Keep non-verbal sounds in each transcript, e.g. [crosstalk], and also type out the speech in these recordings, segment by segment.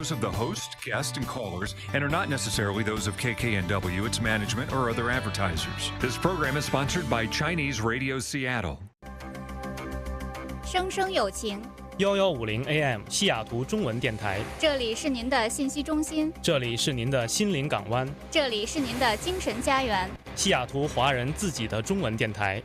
Those of the host, guest, and callers, and are not necessarily those of KKNW, its management, or other advertisers. This program is sponsored by Chinese Radio Seattle. 生生有情，幺幺五零 AM 西雅图中文电台，这里是您的信息中心，这里是您的心灵港湾，这里是您的精神家园。西雅图华人自己的中文电台。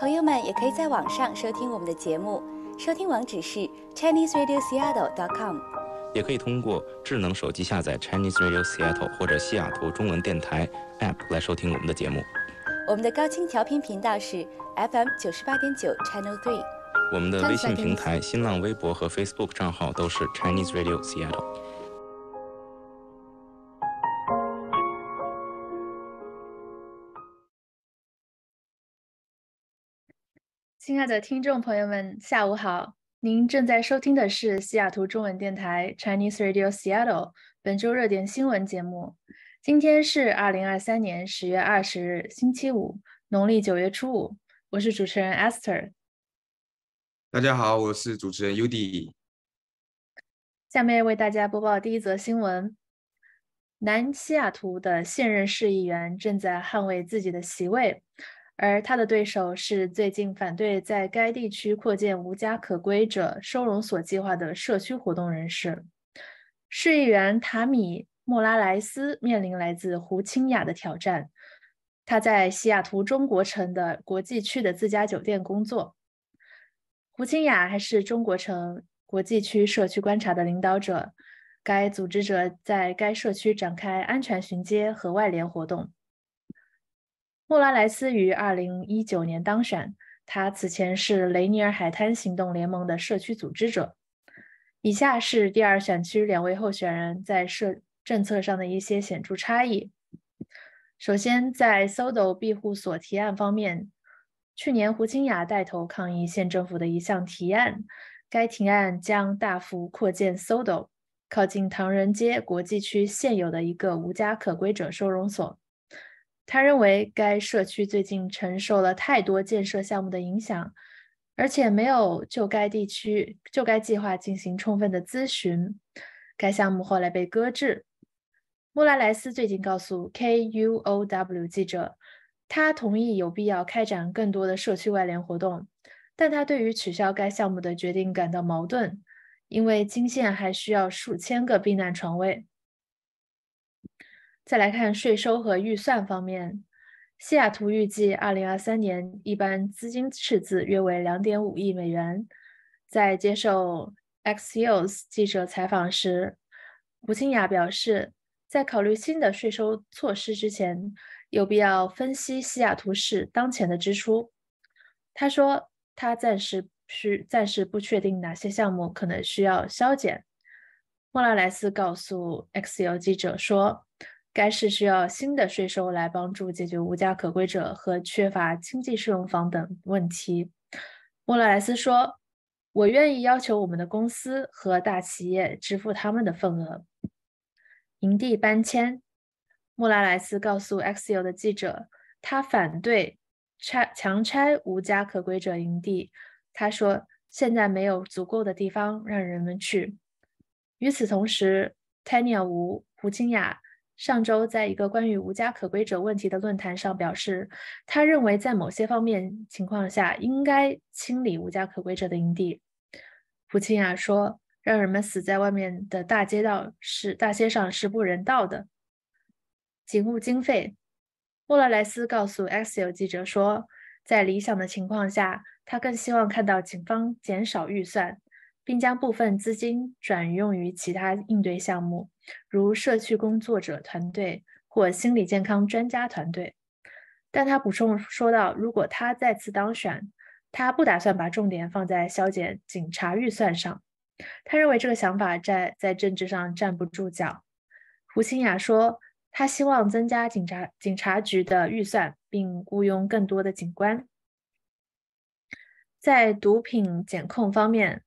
朋友们也可以在网上收听我们的节目，收听网址是 ChineseRadioSeattle.com。也可以通过智能手机下载 Chinese Radio Seattle 或者西雅图中文电台 App 来收听我们的节目。我们的高清调频频道是 FM 九十八点九 Channel Three。我们的微信平台、新浪微博和 Facebook 账号都是 Chinese Radio Seattle。亲爱的听众朋友们，下午好！您正在收听的是西雅图中文电台 Chinese Radio Seattle 本周热点新闻节目。今天是二零二三年十月二十日，星期五，农历九月初五。我是主持人 Esther。大家好，我是主持人 Udi。下面为大家播报第一则新闻：南西雅图的现任市议员正在捍卫自己的席位。而他的对手是最近反对在该地区扩建无家可归者收容所计划的社区活动人士。市议员塔米·莫拉莱斯面临来自胡清雅的挑战。他在西雅图中国城的国际区的自家酒店工作。胡清雅还是中国城国际区社区观察的领导者。该组织者在该社区展开安全巡街和外联活动。莫拉莱斯于二零一九年当选，他此前是雷尼尔海滩行动联盟的社区组织者。以下是第二选区两位候选人在社政策上的一些显著差异。首先，在 Sodo 庇护所提案方面，去年胡清雅带头抗议县政府的一项提案，该提案将大幅扩建 Sodo，靠近唐人街国际区现有的一个无家可归者收容所。他认为该社区最近承受了太多建设项目的影响，而且没有就该地区就该计划进行充分的咨询。该项目后来被搁置。莫拉莱斯最近告诉 KUOW 记者，他同意有必要开展更多的社区外联活动，但他对于取消该项目的决定感到矛盾，因为金县还需要数千个避难床位。再来看税收和预算方面，西雅图预计2023年一般资金赤字约为2.5亿美元。在接受 Axios 记者采访时，胡清雅表示，在考虑新的税收措施之前，有必要分析西雅图市当前的支出。他说，他暂时需暂时不确定哪些项目可能需要削减。莫拉莱斯告诉 Axios 记者说。该市需要新的税收来帮助解决无家可归者和缺乏经济适用房等问题。莫拉莱斯说：“我愿意要求我们的公司和大企业支付他们的份额。”营地搬迁，莫拉莱斯告诉 Axio 的记者，他反对拆强拆无家可归者营地。他说：“现在没有足够的地方让人们去。”与此同时，Tanya 吴胡清雅。上周，在一个关于无家可归者问题的论坛上表示，他认为在某些方面情况下应该清理无家可归者的营地。普钦雅说：“让人们死在外面的大街道是大街上是不人道的。”警务经费，莫拉莱斯告诉 Axio 记者说，在理想的情况下，他更希望看到警方减少预算。并将部分资金转用于其他应对项目，如社区工作者团队或心理健康专家团队。但他补充说道：“如果他再次当选，他不打算把重点放在削减警察预算上。他认为这个想法在在政治上站不住脚。”胡清雅说：“他希望增加警察警察局的预算，并雇佣更多的警官。”在毒品检控方面。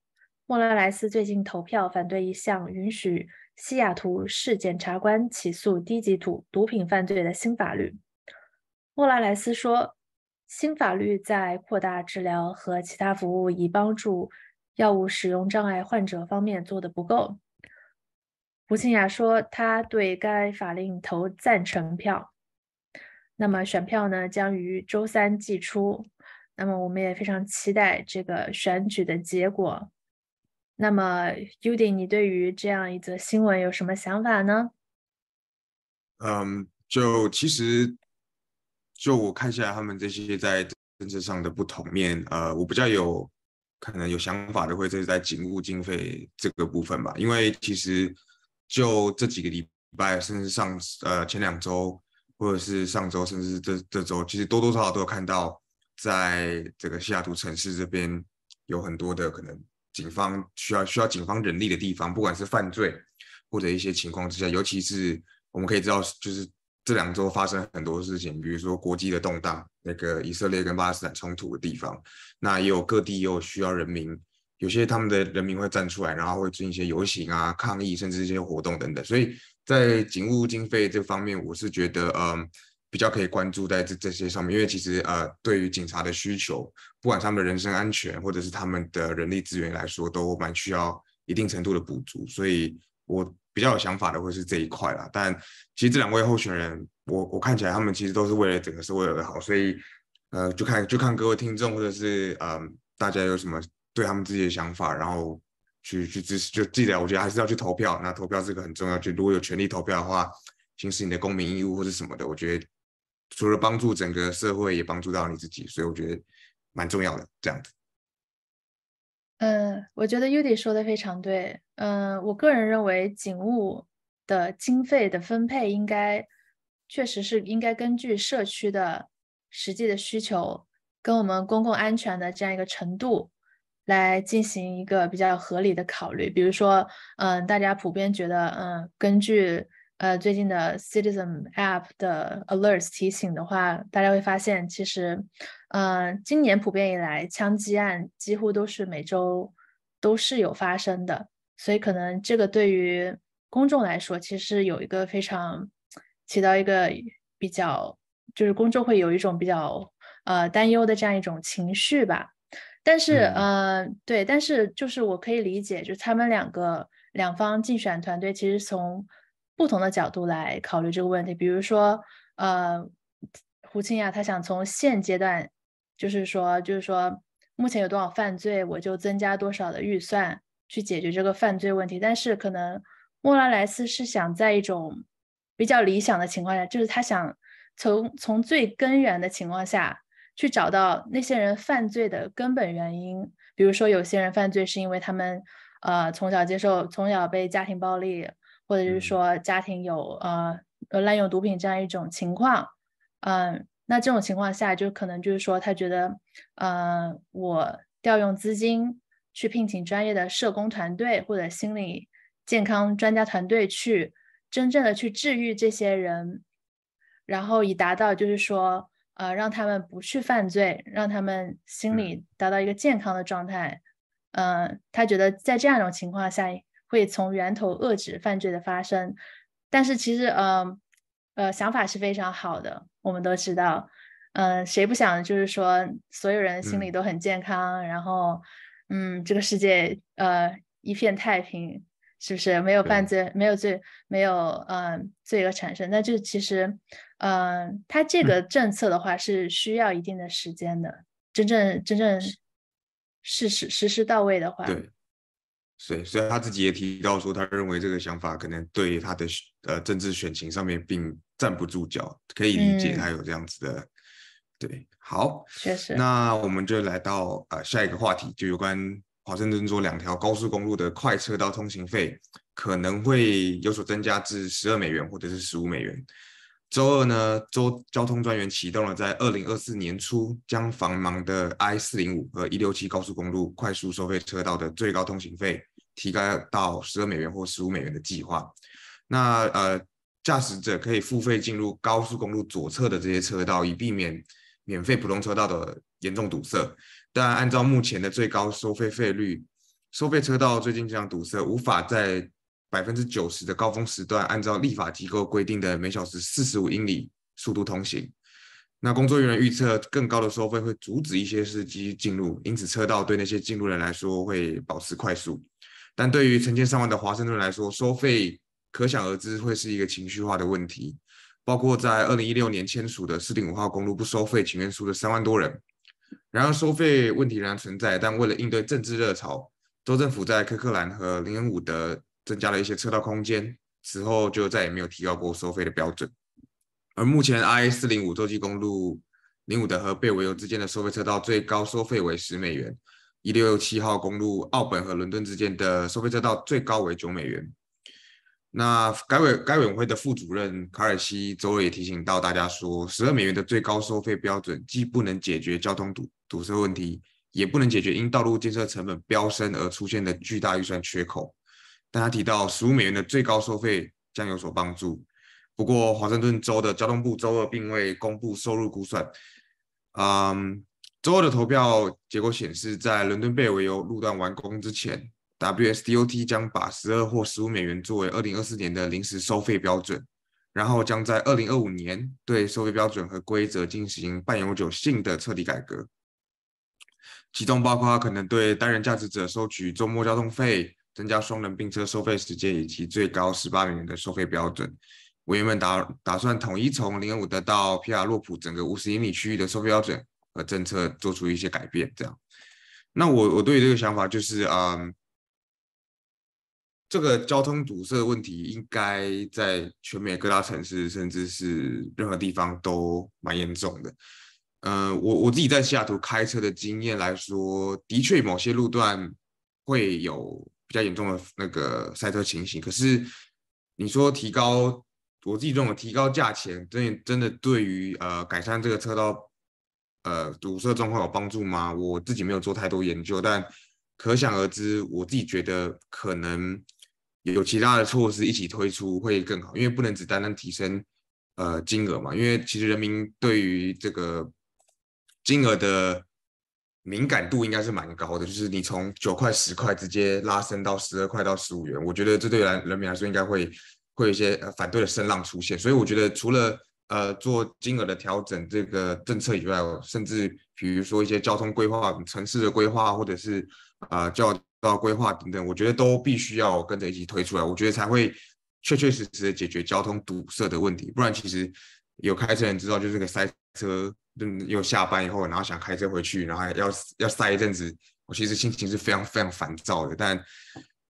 莫拉莱斯最近投票反对一项允许西雅图市检察官起诉低级毒毒品犯罪的新法律。莫拉莱斯说，新法律在扩大治疗和其他服务以帮助药物使用障碍患者方面做得不够。胡庆雅说他对该法令投赞成票。那么选票呢将于周三寄出。那么我们也非常期待这个选举的结果。那么 Udi，你对于这样一则新闻有什么想法呢？嗯，就其实就我看下来，他们这些在政治上的不同面，呃，我比较有可能有想法的，会是在警务经费这个部分吧。因为其实就这几个礼拜，甚至上呃前两周，或者是上周，甚至这这周，其实多多少少都有看到，在这个西雅图城市这边有很多的可能警方需要需要警方人力的地方，不管是犯罪或者一些情况之下，尤其是我们可以知道，就是这两周发生很多事情，比如说国际的动荡，那个以色列跟巴勒斯坦冲突的地方，那也有各地也有需要人民，有些他们的人民会站出来，然后会进行一些游行啊、抗议，甚至一些活动等等。所以在警务经费这方面，我是觉得，嗯，比较可以关注在这这些上面，因为其实呃，对于警察的需求，不管他们的人身安全或者是他们的人力资源来说，都蛮需要一定程度的补足。所以我。比较有想法的会是这一块啦，但其实这两位候选人，我我看起来他们其实都是为了整个社会而好，所以呃，就看就看各位听众或者是嗯大家有什么对他们自己的想法，然后去去支持，就记得我觉得还是要去投票，那投票这个很重要，就如果有权利投票的话，行使你的公民义务或者什么的，我觉得除了帮助整个社会，也帮助到你自己，所以我觉得蛮重要的这样子。嗯，我觉得 Udi 说的非常对。嗯，我个人认为警务的经费的分配应该确实是应该根据社区的实际的需求跟我们公共安全的这样一个程度来进行一个比较合理的考虑。比如说，嗯，大家普遍觉得，嗯，根据呃最近的 Citizen App 的 Alerts 提醒的话，大家会发现其实。呃，今年普遍以来，枪击案几乎都是每周都是有发生的，所以可能这个对于公众来说，其实有一个非常起到一个比较，就是公众会有一种比较呃担忧的这样一种情绪吧。但是，呃，对，但是就是我可以理解，就是他们两个两方竞选团队其实从不同的角度来考虑这个问题，比如说，呃，胡青雅他想从现阶段。就是说，就是说，目前有多少犯罪，我就增加多少的预算去解决这个犯罪问题。但是，可能莫拉莱斯是想在一种比较理想的情况下，就是他想从从最根源的情况下去找到那些人犯罪的根本原因。比如说，有些人犯罪是因为他们呃从小接受从小被家庭暴力，或者是说家庭有呃滥用毒品这样一种情况，嗯。那这种情况下，就可能就是说，他觉得，呃，我调用资金去聘请专业的社工团队或者心理健康专家团队去真正的去治愈这些人，然后以达到就是说，呃，让他们不去犯罪，让他们心理达到一个健康的状态。嗯，他觉得在这样一种情况下，会从源头遏制犯罪的发生。但是其实，嗯。呃，想法是非常好的。我们都知道，嗯，谁不想就是说所有人心里都很健康，然后，嗯，这个世界呃一片太平，是不是？没有犯罪，没有罪，没有嗯罪恶产生。那就其实，嗯，他这个政策的话是需要一定的时间的，真正真正实施实施到位的话。对，所以所以他自己也提到说，他认为这个想法可能对他的呃政治选情上面并站不住脚，可以理解他有这样子的。对，好，确实。那我们就来到呃下一个话题，就有关华盛顿州两条高速公路的快车道通行费可能会有所增加至十二美元或者是十五美元。周二呢，州交通专员启动了在二零二四年初将繁忙的 I 四零五和一六七高速公路快速收费车道的最高通行费提高到十二美元或十五美元的计划。那呃，驾驶者可以付费进入高速公路左侧的这些车道，以避免免费普通车道的严重堵塞。但按照目前的最高收费费率，收费车道最近这样堵塞，无法在百分之九十的高峰时段，按照立法机构规定的每小时四十五英里速度通行。那工作人员预测，更高的收费会阻止一些司机进入，因此车道对那些进入人来说会保持快速。但对于成千上万的华盛顿来说，收费可想而知会是一个情绪化的问题。包括在二零一六年签署的四零五号公路不收费请愿书的三万多人。然而，收费问题仍然存在，但为了应对政治热潮，州政府在科克兰和林恩伍德增加了一些车道空间，此后就再也没有提高过收费的标准。而目前 I 四零五洲际公路零五的和贝维尤之间的收费车道最高收费为十美元，一六六七号公路奥本和伦敦之间的收费车道最高为九美元。那该委该委员会的副主任卡尔西周二也提醒到大家说，十二美元的最高收费标准既不能解决交通堵堵塞问题，也不能解决因道路建设成本飙升而出现的巨大预算缺口。但他提到，十五美元的最高收费将有所帮助。不过，华盛顿州的交通部周二并未公布收入估算。嗯，周二的投票结果显示，在伦敦贝尔维尤路段完工之前。WSDOT 将把十二或十五美元作为二零二四年的临时收费标准，然后将在二零二五年对收费标准和规则进行半永久性的彻底改革，其中包括可能对单人驾驶者收取周末交通费、增加双人并车收费时间以及最高十八美元的收费标准。委员们打打算统一从零五的到皮亚洛普整个五十英里区域的收费标准和政策做出一些改变。这样，那我我对于这个想法就是啊。这个交通堵塞问题，应该在全美各大城市，甚至是任何地方都蛮严重的。嗯，我我自己在西雅图开车的经验来说，的确某些路段会有比较严重的那个塞车情形。可是你说提高，我自己认为提高价钱，真的真的对于呃改善这个车道呃堵塞状况有帮助吗？我自己没有做太多研究，但可想而知，我自己觉得可能。有其他的措施一起推出会更好，因为不能只单单提升呃金额嘛。因为其实人民对于这个金额的敏感度应该是蛮高的，就是你从九块、十块直接拉升到十二块到十五元，我觉得这对人人民来说应该会会有一些呃反对的声浪出现。所以我觉得除了呃做金额的调整这个政策以外，甚至比如说一些交通规划、城市的规划，或者是啊叫。到规划等等，我觉得都必须要跟着一起推出来，我觉得才会确确实实的解决交通堵塞的问题。不然，其实有开车人知道，就是个塞车，嗯，又下班以后，然后想开车回去，然后要要塞一阵子，我其实心情是非常非常烦躁的。但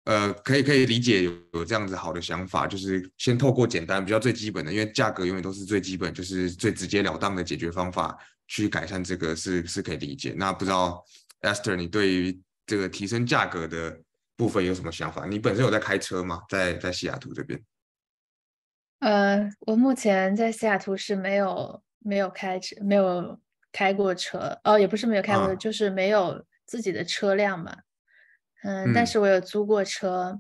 呃，可以可以理解有有这样子好的想法，就是先透过简单比较最基本的，因为价格永远都是最基本，就是最直截了当的解决方法去改善这个是是可以理解。那不知道 Esther，你对于？这个提升价格的部分有什么想法？你本身有在开车吗？在在西雅图这边？呃，我目前在西雅图是没有没有开车，没有开过车。哦，也不是没有开过，就是没有自己的车辆嘛。嗯，但是我有租过车。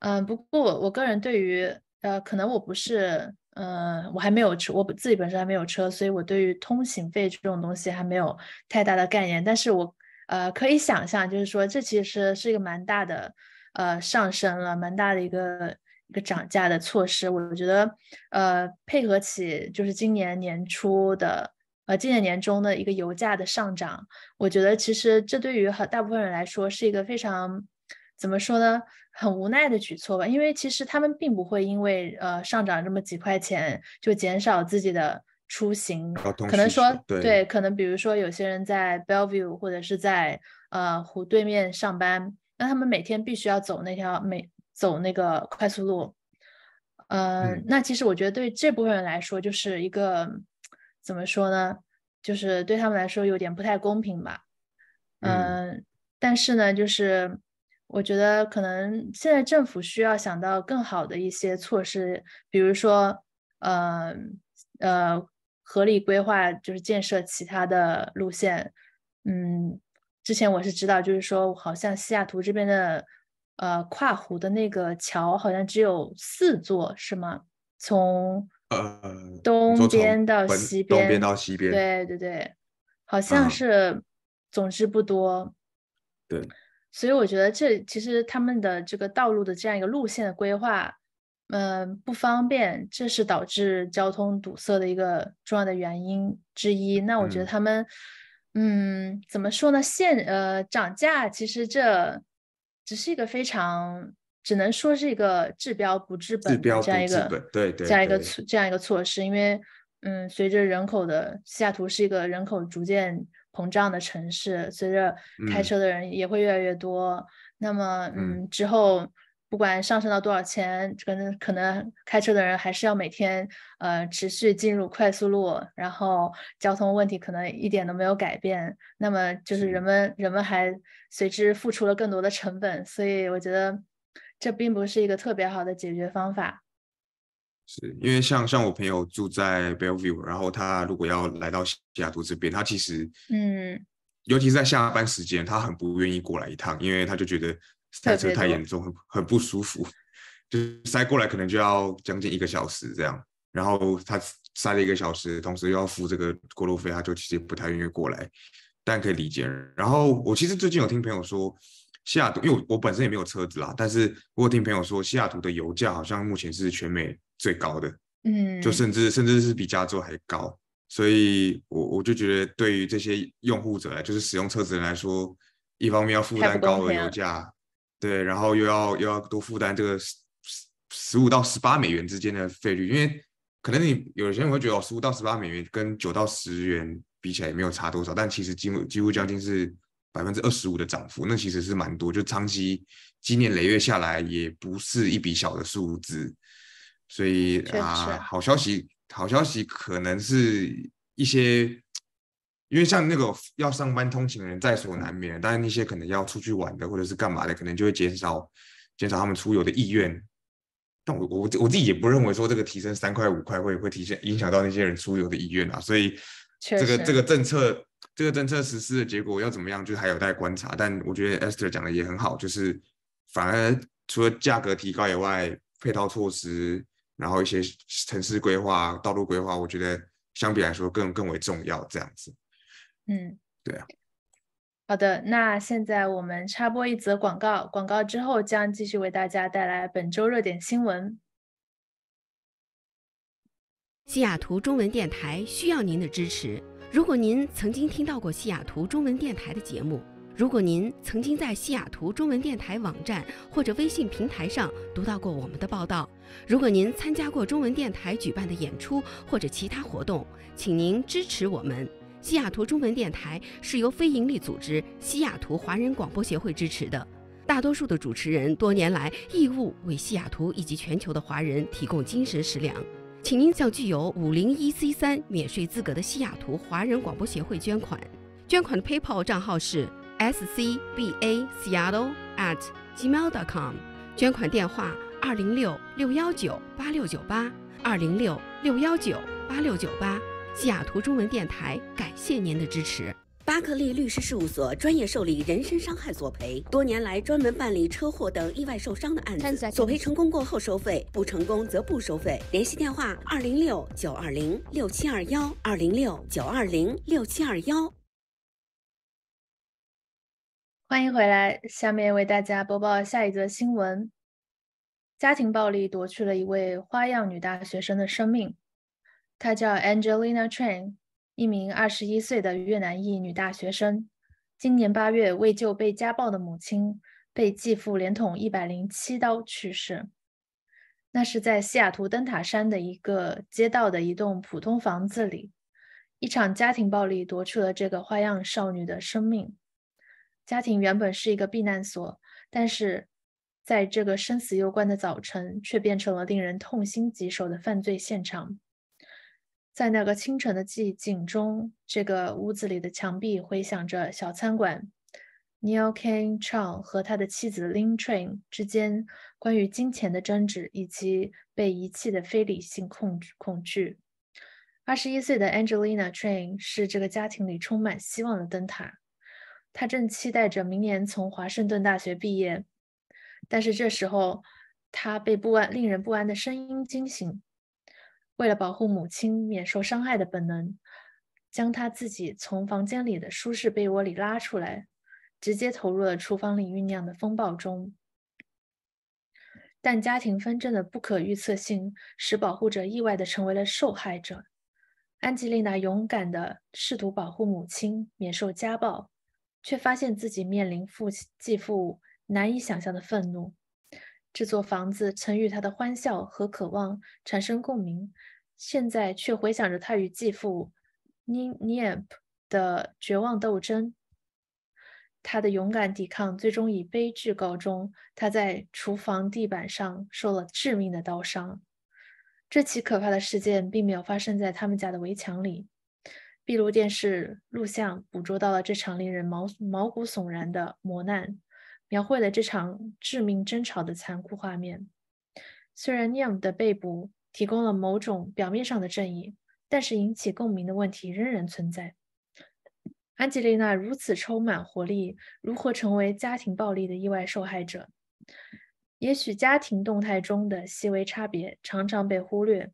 嗯，不过我个人对于呃，可能我不是，嗯，我还没有车，我自己本身还没有车，所以我对于通行费这种东西还没有太大的概念。但是我。呃，可以想象，就是说，这其实是一个蛮大的，呃，上升了，蛮大的一个一个涨价的措施。我觉得，呃，配合起就是今年年初的，呃，今年年中的一个油价的上涨，我觉得其实这对于很大部分人来说是一个非常，怎么说呢，很无奈的举措吧。因为其实他们并不会因为呃上涨这么几块钱就减少自己的。出行可能说对，可能比如说有些人在 Bellevue 或者是在呃湖对面上班，那他们每天必须要走那条每走那个快速路，嗯，那其实我觉得对这部分人来说就是一个怎么说呢，就是对他们来说有点不太公平吧，嗯，但是呢，就是我觉得可能现在政府需要想到更好的一些措施，比如说，呃呃。合理规划就是建设其他的路线，嗯，之前我是知道，就是说好像西雅图这边的呃跨湖的那个桥好像只有四座，是吗？从呃东边到西边，东边到西边，对对对，好像是，总之不多。对，所以我觉得这其实他们的这个道路的这样一个路线的规划。嗯，不方便，这是导致交通堵塞的一个重要的原因之一。那我觉得他们，嗯，怎么说呢？现呃涨价，其实这只是一个非常只能说是一个治标不治本的这样一个对对这样一个这样一个措施，因为嗯，随着人口的西雅图是一个人口逐渐膨胀的城市，随着开车的人也会越来越多，那么嗯之后。不管上升到多少钱，可能可能开车的人还是要每天呃持续进入快速路，然后交通问题可能一点都没有改变。那么就是人们人们还随之付出了更多的成本，所以我觉得这并不是一个特别好的解决方法。是因为像像我朋友住在 Bellevue，然后他如果要来到西雅图这边，他其实嗯，尤其是在下班时间，他很不愿意过来一趟，因为他就觉得。塞车太严重，很很不舒服，就塞过来可能就要将近一个小时这样。然后他塞了一个小时，同时又要付这个过路费，他就其实不太愿意过来，但可以理解。然后我其实最近有听朋友说，西雅图，因为我我本身也没有车子啦，但是我有听朋友说，西雅图的油价好像目前是全美最高的，嗯，就甚至甚至是比加州还高。所以我我就觉得，对于这些用户者来，就是使用车子人来说，一方面要负担高额油价。对，然后又要又要多负担这个十十五到十八美元之间的费率，因为可能你有些人会觉得哦，十五到十八美元跟九到十元比起来也没有差多少，但其实几乎几乎将近是百分之二十五的涨幅，那其实是蛮多，就长期积年累月下来也不是一笔小的数字，所以啊，好消息好消息可能是一些。因为像那个要上班通勤的人在所难免，但是那些可能要出去玩的或者是干嘛的，可能就会减少减少他们出游的意愿。但我我我自己也不认为说这个提升三块五块会会提升影响到那些人出游的意愿啊。所以这个这个政策这个政策实施的结果要怎么样，就还有待观察。但我觉得 Esther 讲的也很好，就是反而除了价格提高以外，配套措施，然后一些城市规划、道路规划，我觉得相比来说更更为重要。这样子。嗯，对啊。好的，那现在我们插播一则广告，广告之后将继续为大家带来本周热点新闻。西雅图中文电台需要您的支持。如果您曾经听到过西雅图中文电台的节目，如果您曾经在西雅图中文电台网站或者微信平台上读到过我们的报道，如果您参加过中文电台举办的演出或者其他活动，请您支持我们。西雅图中文电台是由非营利组织西雅图华人广播协会支持的。大多数的主持人多年来义务为西雅图以及全球的华人提供精神食粮，请您向具有五零一 C 三免税资格的西雅图华人广播协会捐款。捐款的 PayPal 账号是 scba seattle at gmail.com。捐款电话二零六六幺九八六九八二零六六幺九八六九八。西雅图中文电台感谢您的支持。巴克利律师事务所专业受理人身伤害索赔，多年来专门办理车祸等意外受伤的案子。索赔成功过后收费，不成功则不收费。联系电话：二零六九二零六七二幺，二零六九二零六七二幺。欢迎回来，下面为大家播报下一则新闻：家庭暴力夺去了一位花样女大学生的生命。她叫 Angelina Tran，一名二十一岁的越南裔女大学生。今年八月，为救被家暴的母亲，被继父连捅一百零七刀去世。那是在西雅图灯塔山的一个街道的一栋普通房子里，一场家庭暴力夺去了这个花样少女的生命。家庭原本是一个避难所，但是在这个生死攸关的早晨，却变成了令人痛心疾首的犯罪现场。在那个清晨的寂静中，这个屋子里的墙壁回响着小餐馆 Neil King Chang 和他的妻子 Lin Train 之间关于金钱的争执，以及被遗弃的非理性恐恐惧。二十一岁的 Angelina Train 是这个家庭里充满希望的灯塔，她正期待着明年从华盛顿大学毕业。但是这时候，她被不安、令人不安的声音惊醒。为了保护母亲免受伤害的本能，将她自己从房间里的舒适被窝里拉出来，直接投入了厨房里酝酿的风暴中。但家庭纷争的不可预测性使保护者意外地成为了受害者。安吉丽娜勇敢地试图保护母亲免受家暴，却发现自己面临父继父难以想象的愤怒。这座房子曾与他的欢笑和渴望产生共鸣，现在却回想着他与继父尼尼埃普的绝望斗争。他的勇敢抵抗最终以悲剧告终，他在厨房地板上受了致命的刀伤。这起可怕的事件并没有发生在他们家的围墙里。壁炉电视录像捕捉到了这场令人毛毛骨悚然的磨难，描绘了这场致命争吵的残酷画面。虽然 Niam 的被捕提供了某种表面上的正义，但是引起共鸣的问题仍然存在。安吉丽娜如此充满活力，如何成为家庭暴力的意外受害者？也许家庭动态中的细微差别常常被忽略，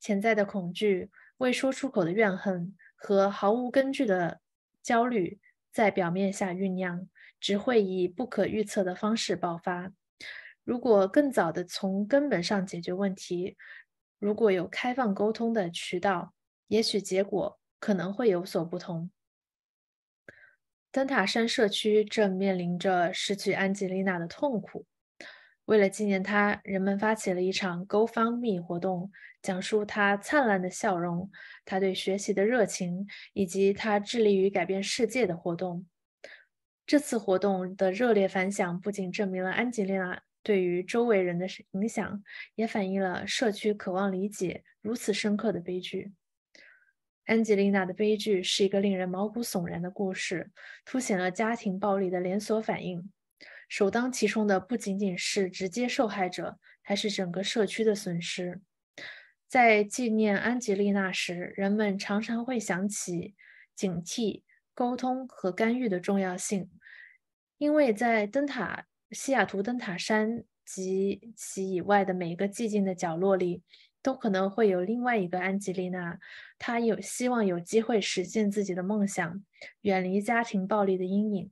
潜在的恐惧、未说出口的怨恨和毫无根据的焦虑在表面下酝酿，只会以不可预测的方式爆发。如果更早的从根本上解决问题，如果有开放沟通的渠道，也许结果可能会有所不同。灯塔山社区正面临着失去安吉丽娜的痛苦。为了纪念她，人们发起了一场 GoFundMe 活动，讲述她灿烂的笑容、她对学习的热情以及她致力于改变世界的活动。这次活动的热烈反响不仅证明了安吉丽娜对于周围人的影响，也反映了社区渴望理解如此深刻的悲剧。安吉丽娜的悲剧是一个令人毛骨悚然的故事，凸显了家庭暴力的连锁反应。首当其冲的不仅仅是直接受害者，还是整个社区的损失。在纪念安吉丽娜时，人们常常会想起警惕、沟通和干预的重要性，因为在灯塔西雅图灯塔山及其以外的每一个寂静的角落里。都可能会有另外一个安吉丽娜，她有希望有机会实现自己的梦想，远离家庭暴力的阴影。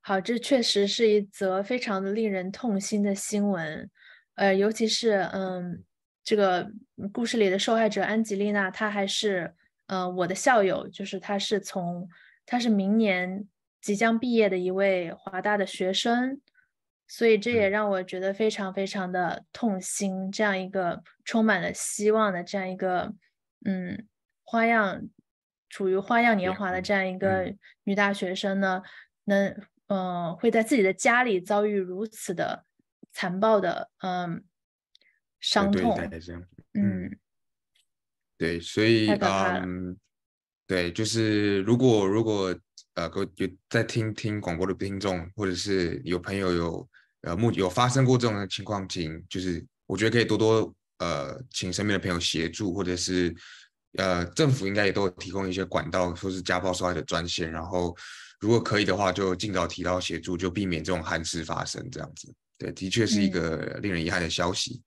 好，这确实是一则非常的令人痛心的新闻，呃，尤其是嗯，这个故事里的受害者安吉丽娜，她还是呃我的校友，就是她是从她是明年即将毕业的一位华大的学生。所以这也让我觉得非常非常的痛心。这样一个充满了希望的这样一个，嗯，花样处于花样年华的这样一个女大学生呢，能，嗯，会在自己的家里遭遇如此的残暴的，嗯，伤痛。嗯，对，所以，嗯，对，就是如果如果呃，各位有在听听广播的听众，或者是有朋友有。呃，目有发生过这种情况，请就是我觉得可以多多呃，请身边的朋友协助，或者是呃，政府应该也都提供一些管道，说是家暴受害者专线，然后如果可以的话，就尽早提到协助，就避免这种憾事发生。这样子，对，的确是一个令人遗憾的消息。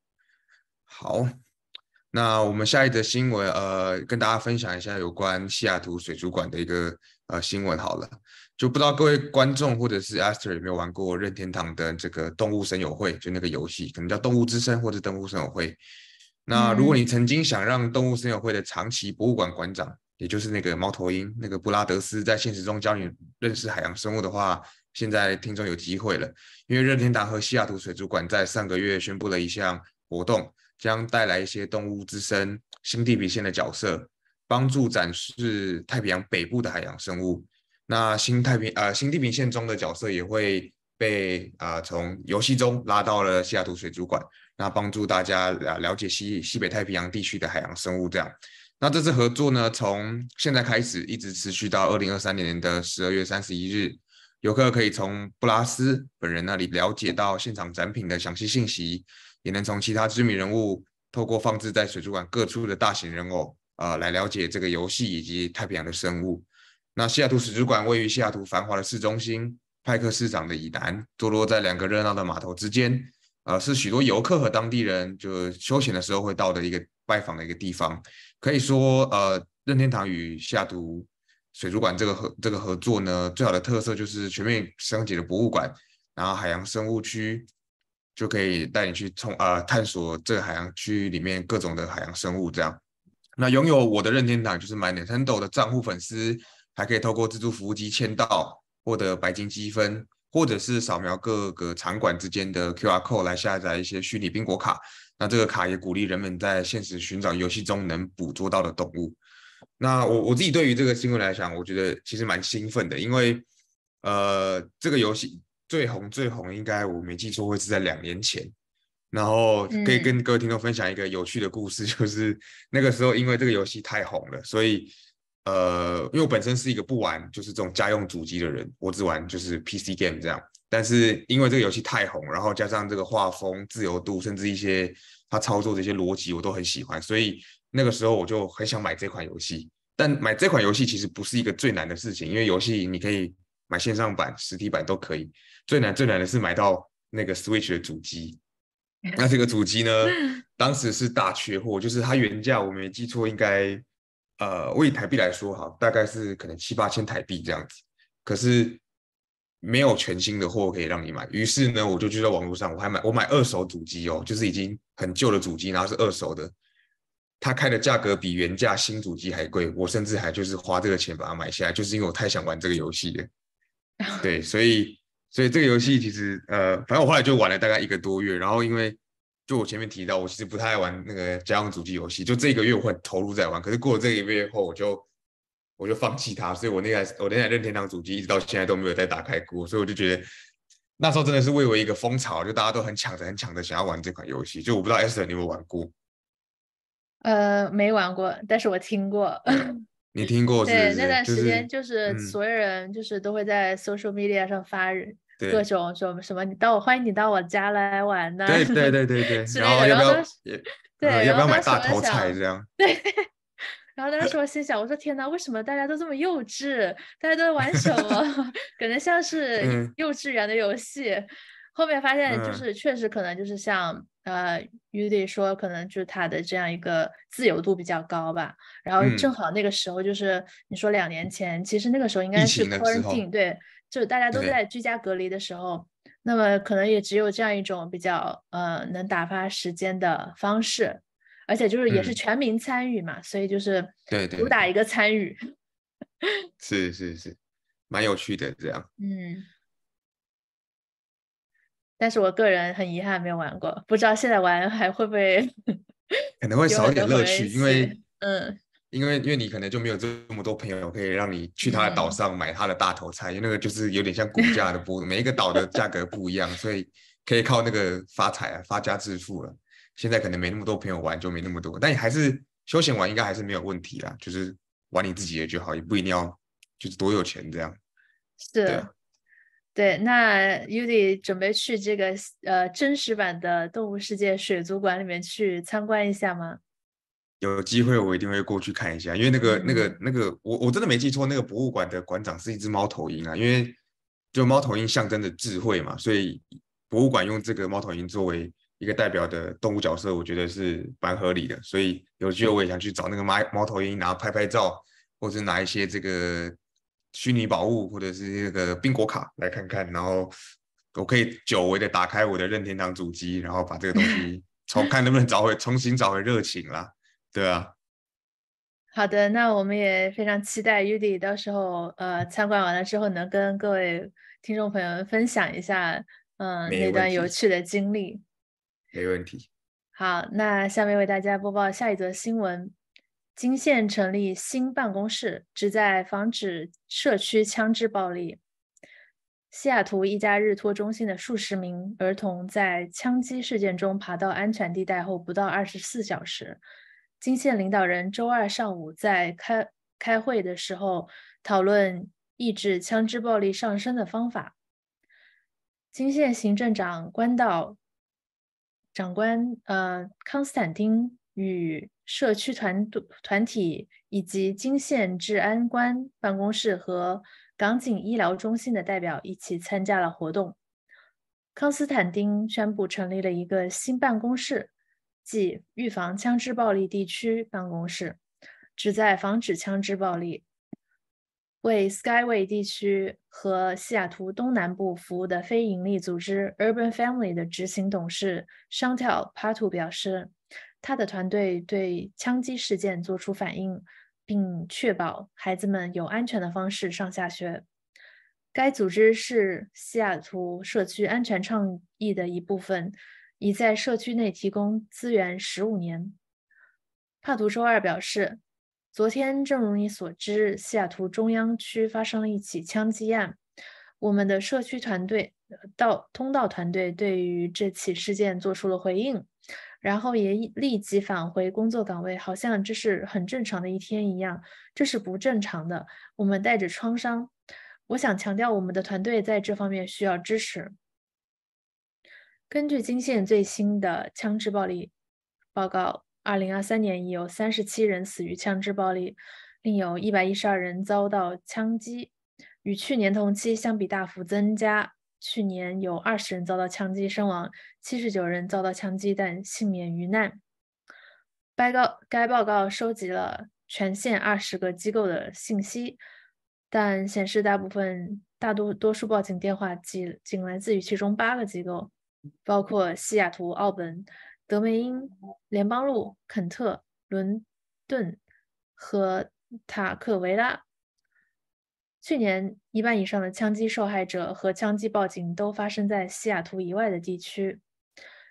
好，那我们下一则新闻，呃，跟大家分享一下有关西雅图水族馆的一个呃新闻。好了。就不知道各位观众或者是 Aster 有没有玩过任天堂的这个动物森友会，就那个游戏，可能叫动物之声或者动物森友会。那如果你曾经想让动物森友会的长期博物馆馆长，也就是那个猫头鹰那个布拉德斯，在现实中教你认识海洋生物的话，现在听众有机会了，因为任天堂和西雅图水族馆在上个月宣布了一项活动，将带来一些动物之声新地平线的角色，帮助展示太平洋北部的海洋生物。那新太平呃新地平线中的角色也会被啊从游戏中拉到了西雅图水族馆，那帮助大家了了解西西北太平洋地区的海洋生物。这样，那这次合作呢，从现在开始一直持续到二零二三年的十二月三十一日，游客可以从布拉斯本人那里了解到现场展品的详细信息，也能从其他知名人物透过放置在水族馆各处的大型人偶啊来了解这个游戏以及太平洋的生物。那西雅图水族馆位于西雅图繁华的市中心，派克市长的以南，坐落在两个热闹的码头之间，呃，是许多游客和当地人就休闲的时候会到的一个拜访的一个地方。可以说，呃，任天堂与西雅图水族馆这个合这个合作呢，最好的特色就是全面升级的博物馆，然后海洋生物区就可以带你去冲呃探索这个海洋区域里面各种的海洋生物。这样，那拥有我的任天堂就是买 Nintendo 的账户粉丝。还可以透过自助服务机签到，获得白金积分，或者是扫描各个场馆之间的 QR code 来下载一些虚拟宾果卡。那这个卡也鼓励人们在现实寻找游戏中能捕捉到的动物。那我我自己对于这个新闻来讲，我觉得其实蛮兴奋的，因为呃，这个游戏最红最红，应该我没记错会是在两年前。然后可以跟各位听众分享一个有趣的故事，[laughs] 就是那个时候因为这个游戏太红了，所以呃，因为我本身是一个不玩就是这种家用主机的人，我只玩就是 PC game 这样。但是因为这个游戏太红，然后加上这个画风自由度，甚至一些它操作的一些逻辑，我都很喜欢，所以那个时候我就很想买这款游戏。但买这款游戏其实不是一个最难的事情，因为游戏你可以买线上版、实体版都可以。最难最难的是买到那个 Switch 的主机。[laughs] 那这个主机呢，当时是大缺货，就是它原价我没记错，应该呃，以台币来说哈，大概是可能七八千台币这样子。可是没有全新的货可以让你买，于是呢，我就去在网络上，我还买我买二手主机哦，就是已经很旧的主机，然后是二手的，它开的价格比原价新主机还贵，我甚至还就是花这个钱把它买下来，就是因为我太想玩这个游戏了。[laughs] 对，所以。所以这个游戏其实，呃，反正我后来就玩了大概一个多月，然后因为就我前面提到，我其实不太爱玩那个家用主机游戏，就这个月我很投入在玩，可是过了这个月后，我就我就放弃它，所以我那台我那台任天堂主机一直到现在都没有再打开过，所以我就觉得那时候真的是蔚为一个风潮，就大家都很抢着很抢着想要玩这款游戏，就我不知道 Esther 你有没有玩过？呃，没玩过，但是我听过。[laughs] 你听过？对，那段时间就是所有人就是都会在 social media 上发各种什么什么，你到我欢迎你到我家来玩呐？对对对 [laughs] 对对。然后要不要？对，要不要买大头彩这样？[laughs] 对。然后当时我心想，我说天哪，为什么大家都这么幼稚？大家都在玩什么？[laughs] 感觉像是幼稚园的游戏。后面发现就是确实可能就是像。呃，Udi 说可能就是他的这样一个自由度比较高吧，然后正好那个时候就是你说两年前，其实那个时候应该是 quarantine，对，就大家都在居家隔离的时候，那么可能也只有这样一种比较呃能打发时间的方式，而且就是也是全民参与嘛，所以就是对对，主打一个参与，[laughs] 是是是，蛮有趣的这样，嗯。但是我个人很遗憾没有玩过，不知道现在玩还会不会，可能会 [laughs] 少一点乐趣，因为嗯，因为因为你可能就没有这么多朋友可以让你去他的岛上买他的大头菜，因为那个就是有点像股价的 [laughs] 波，每一个岛的价格不一样，所以可以靠那个发财啊，发家致富了。现在可能没那么多朋友玩，就没那么多，但你还是休闲玩应该还是没有问题啦，就是玩你自己的就好，也不一定要就是多有钱这样。是。对，那 Udi 准备去这个呃真实版的动物世界水族馆里面去参观一下吗？有机会我一定会过去看一下，因为那个那个那个，我我真的没记错，那个博物馆的馆长是一只猫头鹰啊，因为就猫头鹰象征着智慧嘛，所以博物馆用这个猫头鹰作为一个代表的动物角色，我觉得是蛮合理的。所以有机会我也想去找那个猫猫头鹰，然后拍拍照，或者拿一些这个。虚拟宝物或者是那个宾果卡来看看，然后我可以久违的打开我的任天堂主机，然后把这个东西 [laughs] 重看能不能找回重新找回热情啦，对啊。好的，那我们也非常期待 Udi 到时候呃参观完了之后能跟各位听众朋友们分享一下嗯那段有趣的经历。没问题。好，那下面为大家播报下一则新闻。金县成立新办公室，旨在防止社区枪支暴力。西雅图一家日托中心的数十名儿童在枪击事件中爬到安全地带后不到二十四小时，金县领导人周二上午在开开会的时候讨论抑制枪支暴力上升的方法。金县行政长官道长官呃康斯坦丁与。社区团团体以及金县治安官办公室和港警医疗中心的代表一起参加了活动。康斯坦丁宣布成立了一个新办公室，即预防枪支暴力地区办公室，旨在防止枪支暴力。为 Skyway 地区和西雅图东南部服务的非营利组织 Urban Family 的执行董事 Chantal Patu 表示。他的团队对枪击事件作出反应，并确保孩子们有安全的方式上下学。该组织是西雅图社区安全倡议的一部分，已在社区内提供资源十五年。帕图周二表示，昨天正如你所知，西雅图中央区发生了一起枪击案。我们的社区团队、道通道团队对于这起事件做出了回应，然后也立即返回工作岗位，好像这是很正常的一天一样。这是不正常的。我们带着创伤。我想强调，我们的团队在这方面需要支持。根据金县最新的枪支暴力报告，2023年已有37人死于枪支暴力，另有一百一十二人遭到枪击，与去年同期相比大幅增加。去年有二十人遭到枪击身亡，七十九人遭到枪击但幸免于难。该告该报告收集了全县二十个机构的信息。但显示大部分大多多数报警电话仅仅来自于其中八个机构，包括西雅图、奥本、德梅因、联邦路、肯特、伦敦和塔克维拉。去年一半以上的枪击受害者和枪击报警都发生在西雅图以外的地区。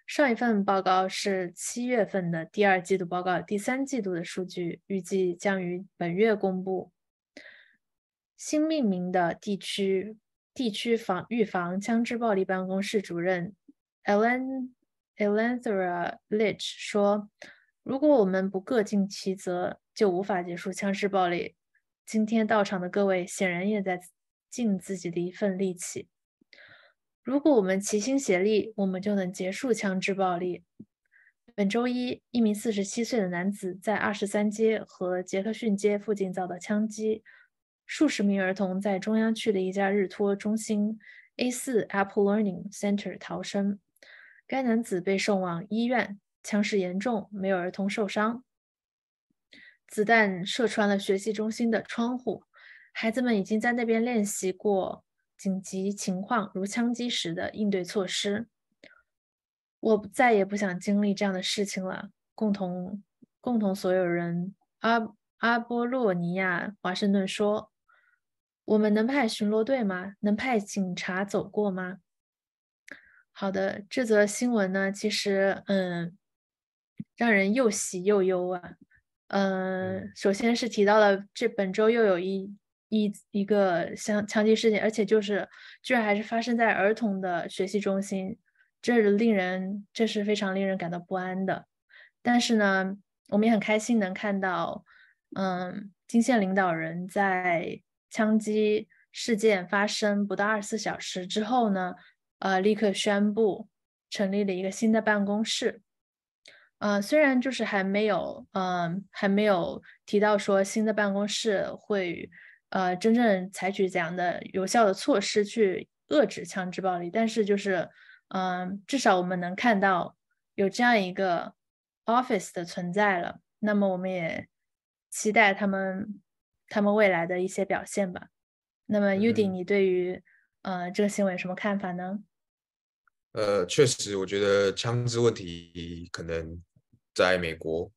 上一份报告是七月份的第二季度报告，第三季度的数据预计将于本月公布。新命名的地区地区防预防枪支暴力办公室主任 Ellen Elenthera Lich 说：“如果我们不各尽其责，就无法结束枪支暴力。今天到场的各位显然也在尽自己的一份力气。如果我们齐心协力，我们就能结束枪支暴力。”本周一，一名四十七岁的男子在二十三街和杰克逊街附近遭到枪击。数十名儿童在中央区的一家日托中心 A4 Apple Learning Center 逃生。该男子被送往医院，枪势严重，没有儿童受伤。子弹射穿了学习中心的窗户。孩子们已经在那边练习过紧急情况，如枪击时的应对措施。我再也不想经历这样的事情了。共同，共同所有人。阿阿波洛尼亚，华盛顿说。我们能派巡逻队吗？能派警察走过吗？好的，这则新闻呢，其实嗯，让人又喜又忧啊。嗯，首先是提到了这本周又有一一一个枪枪击事件，而且就是居然还是发生在儿童的学习中心，这令人这是非常令人感到不安的。但是呢，我们也很开心能看到，嗯，金县领导人在。枪击事件发生不到二十四小时之后呢，呃，立刻宣布成立了一个新的办公室。呃，虽然就是还没有，嗯，还没有提到说新的办公室会，呃，真正采取怎样的有效的措施去遏制枪支暴力，但是就是，嗯，至少我们能看到有这样一个 office 的存在了。那么我们也期待他们。他们未来的一些表现吧。那么，Udi，你对于呃这个新闻有什么看法呢？呃，确实，我觉得枪支问题可能在美国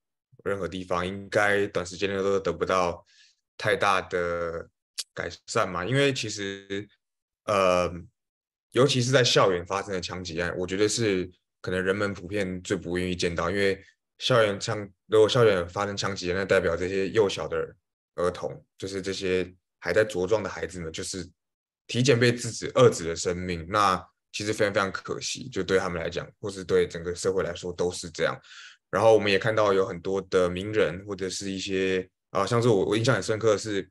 任何地方应该短时间内都得不到太大的改善嘛。因为其实呃，尤其是在校园发生的枪击案，我觉得是可能人们普遍最不愿意见到。因为校园枪如果校园发生枪击，那代表这些幼小的。儿童就是这些还在茁壮的孩子们，就是提前被制止、遏制了生命，那其实非常非常可惜，就对他们来讲，或是对整个社会来说都是这样。然后我们也看到有很多的名人或者是一些啊，像是我我印象很深刻的是，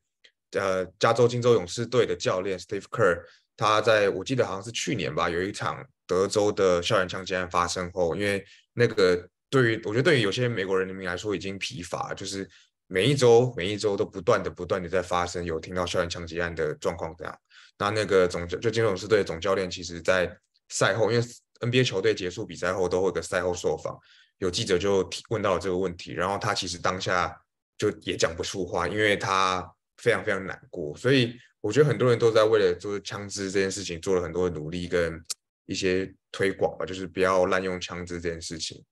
呃，加州金州勇士队的教练 Steve Kerr，他在我记得好像是去年吧，有一场德州的校园枪击案发生后，因为那个对于我觉得对于有些美国人民来说已经疲乏，就是。每一周，每一周都不断的、不断的在发生有听到校园枪击案的状况这样。那那个总就金州勇士队的总教练，其实在赛后，因为 NBA 球队结束比赛后都会有个赛后受访，有记者就提问到了这个问题，然后他其实当下就也讲不出话，因为他非常非常难过。所以我觉得很多人都在为了就是枪支这件事情做了很多的努力跟一些推广吧，就是不要滥用枪支这件事情。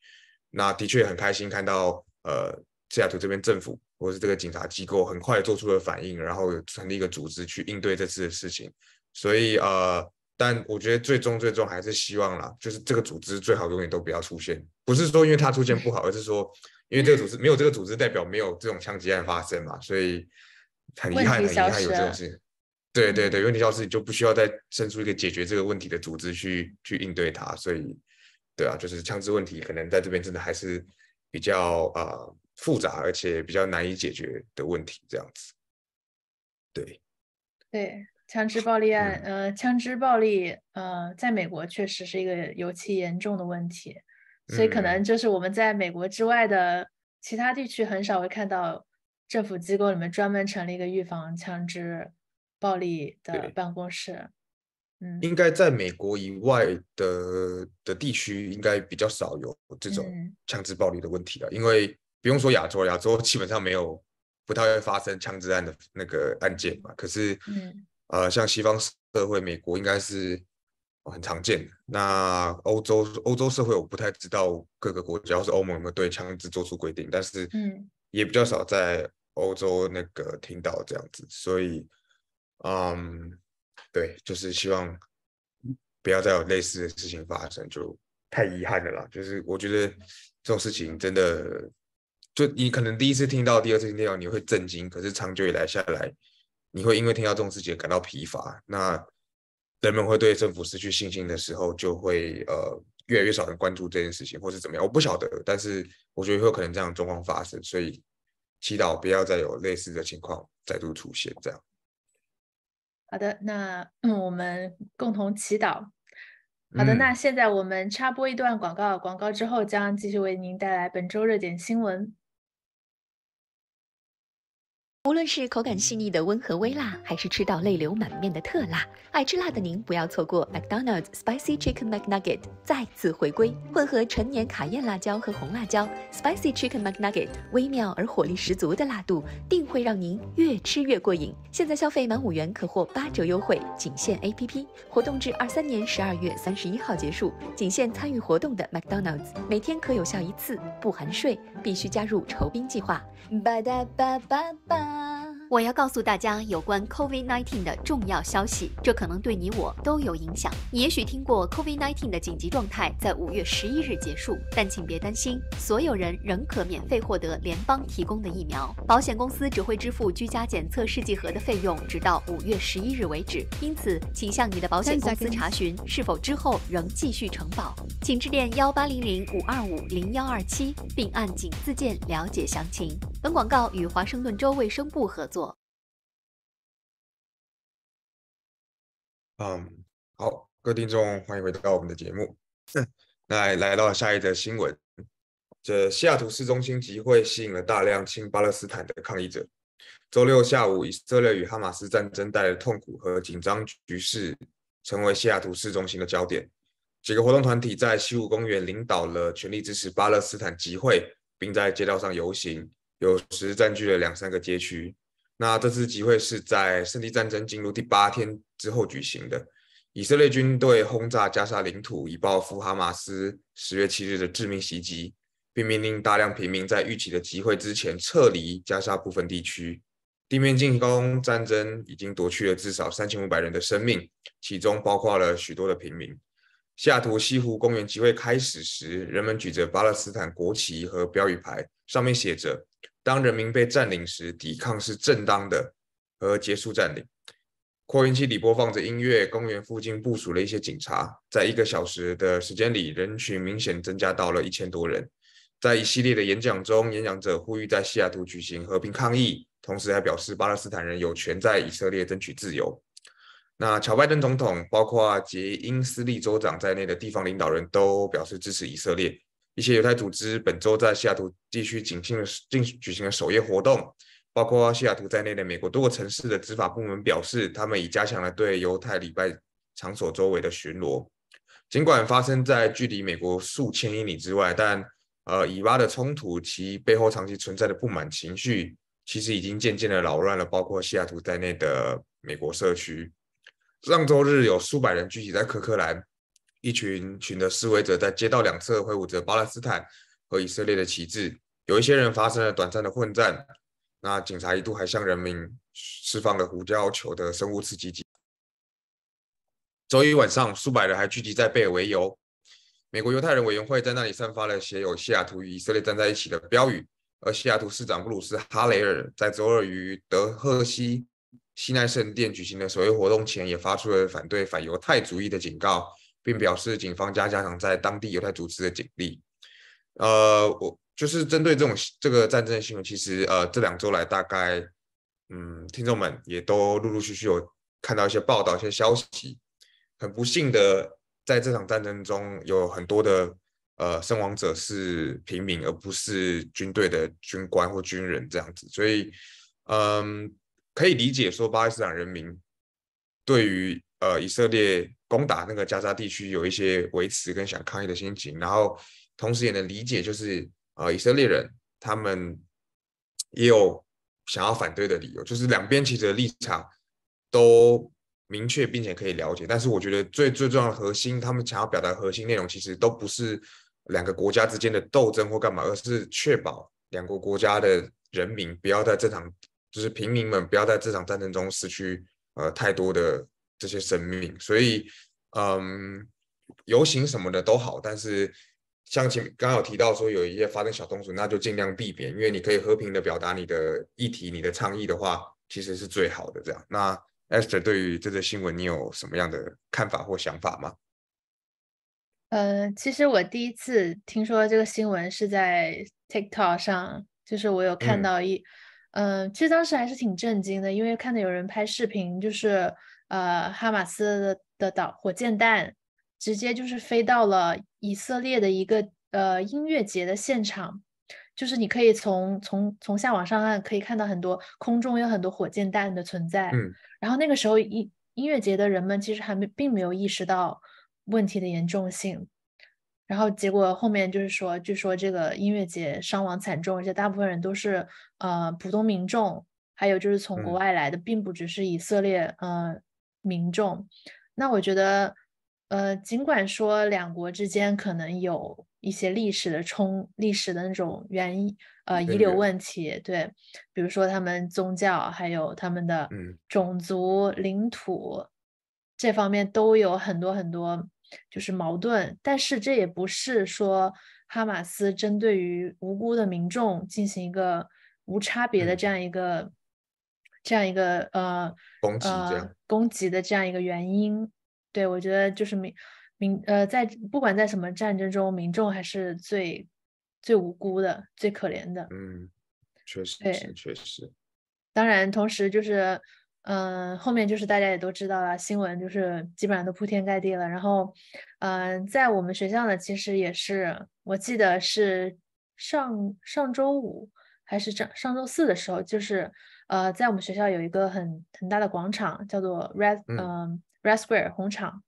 那的确很开心看到呃。西雅图这边政府或是这个警察机构很快做出了反应，然后成立一个组织去应对这次的事情，所以呃，但我觉得最终最终还是希望啦，就是这个组织最好永远都不要出现。不是说因为它出现不好，而是说因为这个组织没有这个组织，代表没有这种枪击案发生嘛。所以很遗憾，很遗憾有这种事。对对对，问题消失就不需要再生出一个解决这个问题的组织去去应对它。所以，对啊，就是枪支问题可能在这边真的还是比较呃复杂，而且比较难以解决的问题这样子。对，对，枪支暴力案，呃，枪支暴力，呃，在美国确实是一个尤其严重的问题，所以可能就是我们在美国之外的其他地区很少会看到政府机构里面专门成立一个预防枪支。暴力的办公室，嗯，应该在美国以外的的地区，应该比较少有这种枪支暴力的问题了。因为不用说亚洲，亚洲基本上没有不太会发生枪支案的那个案件嘛。可是，嗯，呃，像西方社会，美国应该是很常见的。那欧洲欧洲社会，我不太知道各个国家或是欧盟有没有对枪支做出规定，但是，嗯，也比较少在欧洲那个听到这样子，所以。嗯，对，就是希望不要再有类似的事情发生，就太遗憾了啦。就是我觉得这种事情真的，就你可能第一次听到，第二次听到你会震惊，可是长久以来下来，你会因为听到这种事情感到疲乏。那人们会对政府失去信心的时候，就会呃越来越少人关注这件事情，或是怎么样，我不晓得。但是我觉得会有可能这样状况发生，所以祈祷不要再有类似的情况再度出现，这样。好的，那我们共同祈祷。好的，那现在我们插播一段广告，广告之后将继续为您带来本周热点新闻。无论是口感细腻的温和微辣，还是吃到泪流满面的特辣，爱吃辣的您不要错过 McDonald's Spicy Chicken McNugget 再次回归，混合陈年卡宴辣椒和红辣椒，Spicy Chicken McNugget 微妙而火力十足的辣度，定会让您越吃越过瘾。现在消费满五元可获八折优惠，仅限 APP，活动至二三年十二月三十一号结束，仅限参与活动的 McDonald's，每天可有效一次，不含税，必须加入酬宾计划。吧嗒吧吧吧。我要告诉大家有关 COVID-19 的重要消息，这可能对你我都有影响。你也许听过 COVID-19 的紧急状态在五月十一日结束，但请别担心，所有人仍可免费获得联邦提供的疫苗。保险公司只会支付居家检测试剂盒的费用，直到五月十一日为止。因此，请向你的保险公司查询是否之后仍继续承保。请致电幺八零零五二五零幺二七，并按井字键了解详情。本广告与华盛顿州卫生部合作。嗯，好，各位听众，欢迎回到我们的节目。那，来到下一则新闻。这西雅图市中心集会吸引了大量亲巴勒斯坦的抗议者。周六下午，以色列与哈马斯战争带来的痛苦和紧张局势，成为西雅图市中心的焦点。几个活动团体在西武公园领导了全力支持巴勒斯坦集会，并在街道上游行，有时占据了两三个街区。那这次集会是在圣地战争进入第八天之后举行的。以色列军队轰炸加沙领土，以报复哈马斯十月七日的致命袭击，并命令大量平民在预期的集会之前撤离加沙部分地区。地面进攻战争已经夺去了至少三千五百人的生命，其中包括了许多的平民。西雅图西湖公园集会开始时，人们举着巴勒斯坦国旗和标语牌，上面写着。当人民被占领时，抵抗是正当的，和结束占领。扩音器里播放着音乐，公园附近部署了一些警察。在一个小时的时间里，人群明显增加到了一千多人。在一系列的演讲中，演讲者呼吁在西雅图举行和平抗议，同时还表示巴勒斯坦人有权在以色列争取自由。那乔拜登总统，包括杰因斯利州长在内的地方领导人都表示支持以色列。一些犹太组织本周在西雅图地区进行了进举行了首页活动，包括西雅图在内的美国多个城市的执法部门表示，他们已加强了对犹太礼拜场所周围的巡逻。尽管发生在距离美国数千英里之外，但呃，以巴的冲突其背后长期存在的不满情绪，其实已经渐渐的扰乱了包括西雅图在内的美国社区。上周日有数百人聚集在科克兰。一群群的示威者在街道两侧挥舞着巴勒斯坦和以色列的旗帜，有一些人发生了短暂的混战。那警察一度还向人民释放了胡椒球的生物刺激剂。周一晚上，数百人还聚集在贝尔维尤，美国犹太人委员会在那里散发了写有西雅图与以色列站在一起的标语，而西雅图市长布鲁斯·哈雷尔在周二于德赫西西奈圣殿举行的守夜活动前，也发出了反对反犹太主义的警告，并表示警方将加强在当地犹太组织的警力。呃，我就是针对这种这个战争新闻，其实呃这两周来大概，嗯，听众们也都陆陆续续有看到一些报道、一些消息。很不幸的，在这场战争中有很多的呃身亡者是平民，而不是军队的军官或军人这样子。所以，嗯，可以理解说巴基斯坦人民对于呃以色列攻打那个加沙地区有一些维持跟想抗议的心情，然后同时也能理解就是呃以色列人他们也有想要反对的理由，就是两边其实立场都。明确并且可以了解，但是我觉得最最重要的核心，他们想要表达核心内容，其实都不是两个国家之间的斗争或干嘛，而是确保两个国家的人民不要在这场，就是平民们不要在这场战争中失去呃太多的这些生命。所以，嗯，游行什么的都好，但是像前刚刚有提到说有一些发生小冲突，那就尽量避免，因为你可以和平的表达你的议题、你的倡议的话，其实是最好的。这样，那。Esther，对于这则新闻，你有什么样的看法或想法吗？呃，其实我第一次听说这个新闻是在 TikTok 上，就是我有看到一，嗯，其实当时还是挺震惊的，因为看到有人拍视频，就是呃，哈马斯的的导火箭弹直接就是飞到了以色列的一个呃音乐节的现场。就是你可以从从从下往上看，可以看到很多空中有很多火箭弹的存在。嗯，然后那个时候音音乐节的人们其实还没并没有意识到问题的严重性。然后结果后面就是说，据说这个音乐节伤亡惨重，而且大部分人都是呃普通民众，还有就是从国外来的，并不只是以色列呃民众。那我觉得呃，尽管说两国之间可能有。一些历史的冲历史的那种原因，呃，遗留问题，对，比如说他们宗教，还有他们的种族、领土这方面都有很多很多就是矛盾，但是这也不是说哈马斯针对于无辜的民众进行一个无差别的这样一个这样一个呃攻击攻击的这样一个原因，对我觉得就是民。民呃，在不管在什么战争中，民众还是最最无辜的、最可怜的。嗯，确实，对，确实。当然，同时就是，嗯，后面就是大家也都知道了，新闻就是基本上都铺天盖地了。然后，嗯，在我们学校呢，其实也是，我记得是上上周五还是上上周四的时候，就是呃，在我们学校有一个很很大的广场，叫做 Red 嗯 Red Square 红场。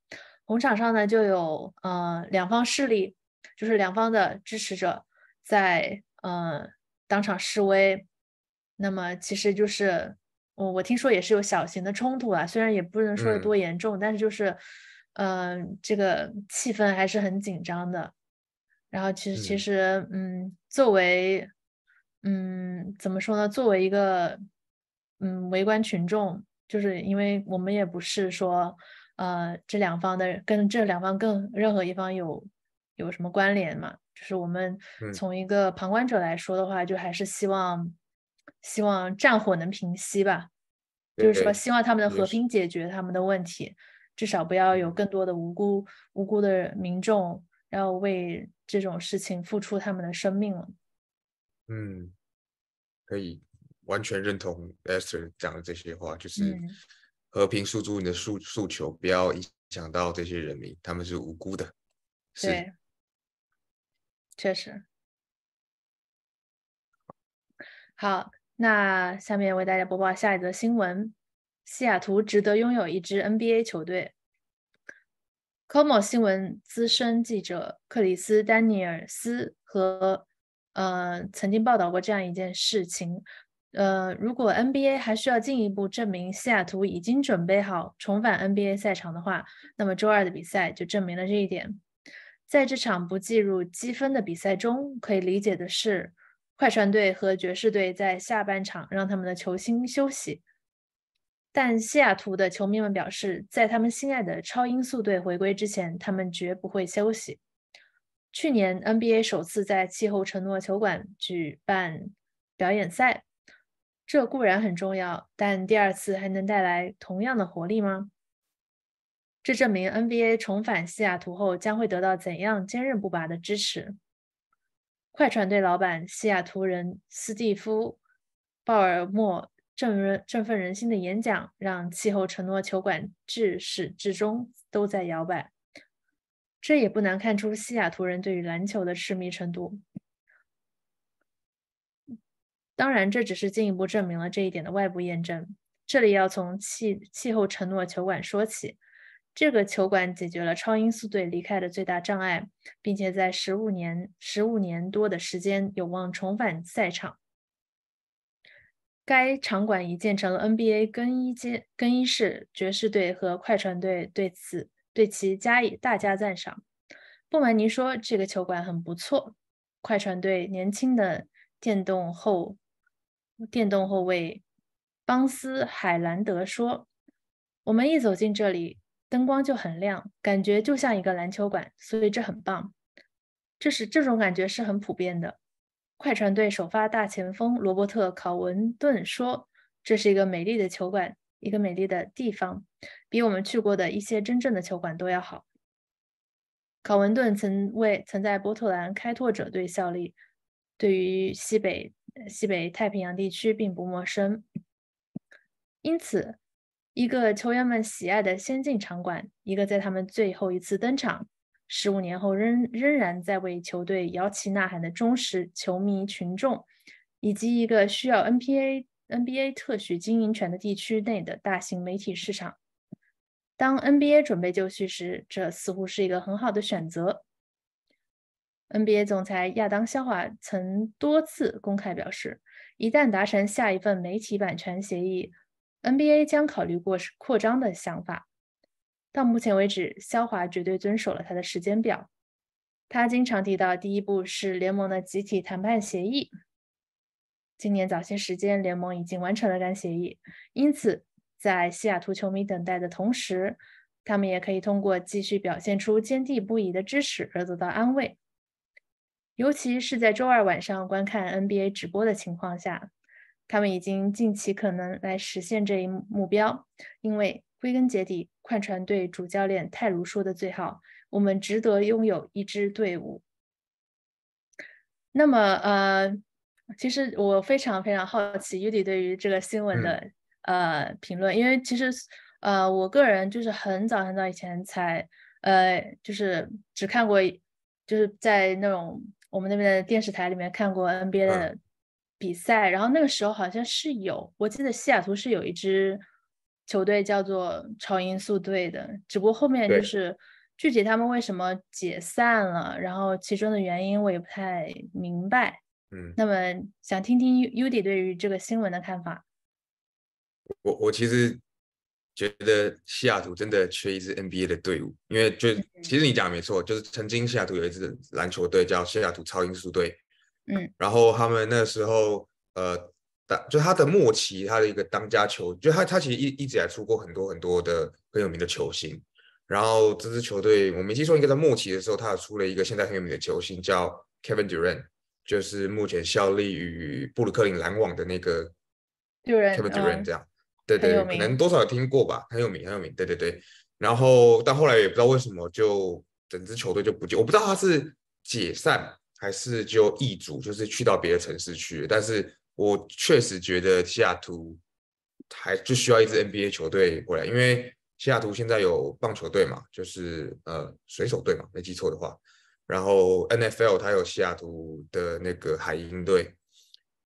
红场上呢，就有呃两方势力，就是两方的支持者在呃当场示威。那么其实就是我我听说也是有小型的冲突啊，虽然也不能说有多严重，但是就是嗯这个气氛还是很紧张的。然后其实其实嗯作为嗯怎么说呢？作为一个嗯围观群众，就是因为我们也不是说。呃，这两方的跟这两方更任何一方有有什么关联嘛？就是我们从一个旁观者来说的话，就还是希望希望战火能平息吧。就是说，希望他们能和平解决他们的问题，至少不要有更多的无辜无辜的民众要为这种事情付出他们的生命了。嗯，可以完全认同 Esther 讲的这些话，就是。和平诉诸你的诉诉求，不要影响到这些人民，他们是无辜的。对，确实。好，那下面为大家播报下一则新闻：西雅图值得拥有一支 NBA 球队。COMO 新闻资深记者克里斯·丹尼尔斯和呃曾经报道过这样一件事情。呃，如果 NBA 还需要进一步证明西雅图已经准备好重返 NBA 赛场的话，那么周二的比赛就证明了这一点。在这场不计入积分的比赛中，可以理解的是，快船队和爵士队在下半场让他们的球星休息。但西雅图的球迷们表示，在他们心爱的超音速队回归之前，他们绝不会休息。去年 NBA 首次在气候承诺球馆举办表演赛，这固然很重要，但第二次还能带来同样的活力吗？这证明 NBA 重返西雅图后将会得到怎样坚韧不拔的支持。快船队老板西雅图人斯蒂夫·鲍尔默振人振奋人心的演讲，让气候承诺球馆至始至终都在摇摆。这也不难看出西雅图人对于篮球的痴迷程度。当然，这只是进一步证明了这一点的外部验证。这里要从气气候承诺球馆说起。这个球馆解决了超音速队离开的最大障碍，并且在十五年十五年多的时间有望重返赛场。该场馆已建成了 NBA 更衣间、更衣室。爵士队和快船队对此对其加以大加赞赏。不瞒您说，这个球馆很不错。快船队年轻的电动后电动后卫邦斯海兰德说：“我们一走进这里。”灯光就很亮，感觉就像一个篮球馆，所以这很棒。这是这种感觉是很普遍的。快船队首发大前锋罗伯特·考文顿说：“这是一个美丽的球馆，一个美丽的地方，比我们去过的一些真正的球馆都要好。”考文顿曾为曾在波特兰开拓者队效力，对于西北西北太平洋地区并不陌生，因此。一个球员们喜爱的先进场馆，一个在他们最后一次登场，十五年后仍仍然在为球队摇旗呐喊的忠实球迷群众，以及一个需要 NBA NBA 特许经营权的地区内的大型媒体市场。当 NBA 准备就绪时，这似乎是一个很好的选择。NBA 总裁亚当肖华曾多次公开表示，一旦达成下一份媒体版权协议。NBA 将考虑过扩张的想法。到目前为止，肖华绝对遵守了他的时间表。他经常提到，第一步是联盟的集体谈判协议。今年早些时间，联盟已经完成了该协议，因此在西雅图球迷等待的同时，他们也可以通过继续表现出坚定不移的支持而得到安慰。尤其是在周二晚上观看 NBA 直播的情况下。他们已经尽其可能来实现这一目标，因为归根结底，快船队主教练泰卢说的最好：“我们值得拥有一支队伍。”那么，呃，其实我非常非常好奇 Udy 对于这个新闻的呃评论，因为其实呃，我个人就是很早很早以前才呃，就是只看过，就是在那种我们那边的电视台里面看过 NBA 的。比赛，然后那个时候好像是有，我记得西雅图是有一支球队叫做超音速队的，只不过后面就是具体他们为什么解散了，然后其中的原因我也不太明白。嗯，那么想听听 U D 对于这个新闻的看法。我我其实觉得西雅图真的缺一支 N B A 的队伍，因为就其实你讲没错，就是曾经西雅图有一支篮球队叫西雅图超音速队。嗯，然后他们那时候，呃，当就他的末期，他的一个当家球，就他他其实一一直还出过很多很多的很有名的球星。然后这支球队，我没记错，应该在末期的时候，他出了一个现在很有名的球星，叫 Kevin Durant，就是目前效力于布鲁克林篮网的那个 Kevin Durant，这样，对对，可能多少有听过吧，很有名很有名，对对对。然后到后来也不知道为什么，就整支球队就不见，我不知道他是解散。还是就易主，就是去到别的城市去。但是我确实觉得西雅图还就需要一支 NBA 球队过来，因为西雅图现在有棒球队嘛，就是呃水手队嘛，没记错的话。然后 NFL 它有西雅图的那个海鹰队，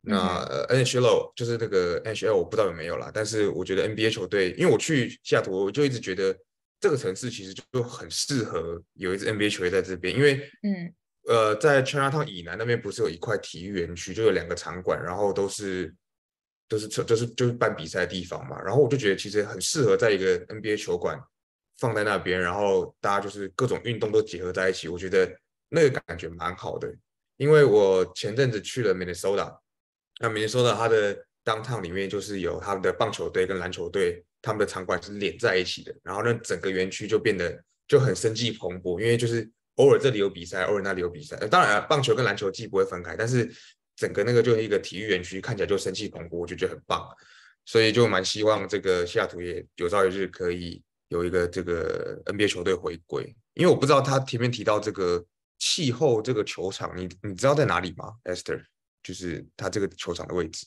那 NHL 就是那个 NHL 我不知道有没有啦。但是我觉得 NBA 球队，因为我去西雅图，我就一直觉得这个城市其实就很适合有一支 NBA 球队在这边，因为嗯。呃，在 Chinatown 以南那边不是有一块体育园区，就有两个场馆，然后都是都是就是就是办比赛的地方嘛。然后我就觉得其实很适合在一个 NBA 球馆放在那边，然后大家就是各种运动都结合在一起，我觉得那个感觉蛮好的。因为我前阵子去了 Minnesota，那 Minnesota 它的 downtown 里面就是有他们的棒球队跟篮球队他们的场馆是连在一起的，然后让整个园区就变得就很生气蓬勃，因为就是偶尔这里有比赛，偶尔那里有比赛。当然，棒球跟篮球既不会分开，但是整个那个就是一个体育园区，看起来就生气蓬勃，我就觉得很棒。所以就蛮希望这个西雅图也有朝一日可以有一个这个 NBA 球队回归，因为我不知道他前面提到这个气候这个球场，你你知道在哪里吗，Esther？就是他这个球场的位置。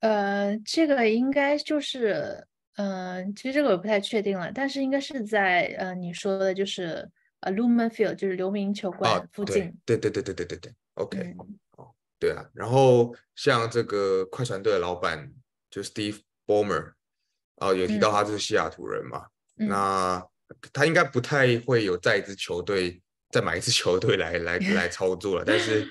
呃，这个应该就是，嗯，其实这个我不太确定了，但是应该是在呃你说的就是呃 Lumen Field，就是刘明球馆附近。对对对对对对对，OK，哦，对啊。然后像这个快船队的老板就 Steve Ballmer，啊，有提到他是西雅图人嘛，那他应该不太会有再一支球队再买一支球队来来来操作了，但是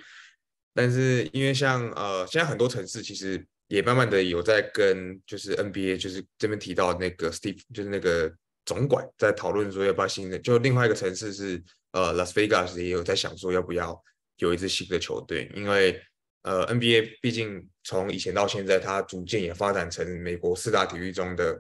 但是因为像呃现在很多城市其实。也慢慢的有在跟就是 NBA 就是这边提到那个 Steve 就是那个总管在讨论说要不要新的，就另外一个城市是呃 Las Vegas 也有在想说要不要有一支新的球队，因为呃 NBA 毕竟从以前到现在，它逐渐也发展成美国四大体育中的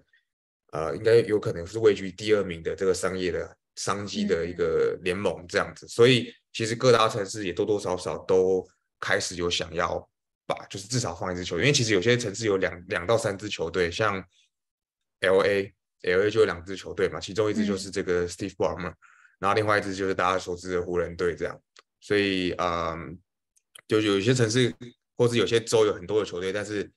呃应该有可能是位居第二名的这个商业的商机的一个联盟这样子，所以其实各大城市也多多少少都开始有想要。把，就是至少放一支球队，因为其实有些城市有两两到三支球队，像 L A，L A 就有两支球队嘛，其中一支就是这个 Steve Ballmer，然后另外一支就是大家熟知的湖人队这样，所以嗯，就有一些城市或是有些州有很多的球队，但是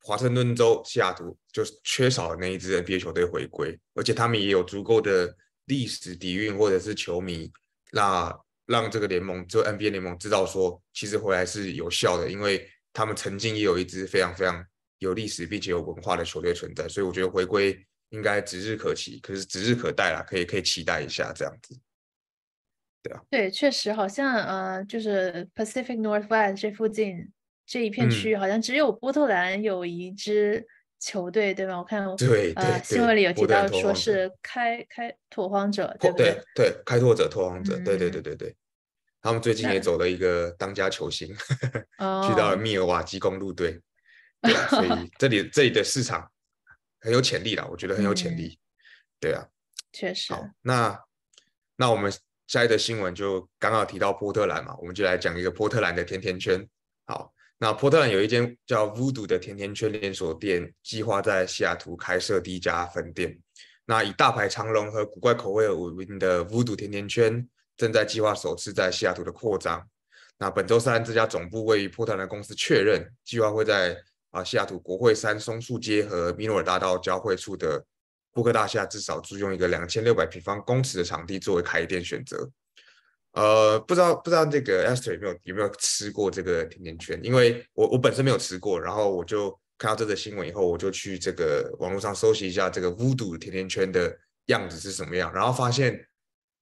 华盛顿州西雅图就是缺少了那一支 NBA 球队回归，而且他们也有足够的历史底蕴或者是球迷，那。让这个联盟，就 NBA 联盟知道说，其实回来是有效的，因为他们曾经也有一支非常非常有历史并且有文化的球队存在，所以我觉得回归应该指日可期，可是指日可待啦，可以可以期待一下这样子。对啊，对，确实好像呃，就是 Pacific Northwest 这附近这一片区域，好像只有波特兰有一支球队，对吧？我看对呃新闻里有提到说是开开拓荒者，对对对，开拓者拓荒者，对对对对对。他们最近也走了一个当家球星，[laughs] 去到了密尔瓦基公路队，[laughs] 所以这里这里的市场很有潜力啦，我觉得很有潜力。对啊，确实。好，那那我们下一则新闻就刚好提到波特兰嘛，我们就来讲一个波特兰的甜甜圈。好，那波特兰有一间叫 Voodoo 的甜甜圈连锁店，计划在西雅图开设第一家分店。那以大牌长龙和古怪口味而闻名的 Voodoo 甜甜圈。正在计划首次在西雅图的扩张。那本周三，这家总部位于波特兰的公司确认，计划会在啊西雅图国会山松树街和米诺尔大道交汇处的布克大厦至少租用一个两千六百平方公尺的场地作为开店选择。呃，不知道不知道这个 Esther 有没有有没有吃过这个甜甜圈？因为我我本身没有吃过，然后我就看到这个新闻以后，我就去这个网络上搜集一下这个巫毒甜甜圈的样子是什么样，然后发现。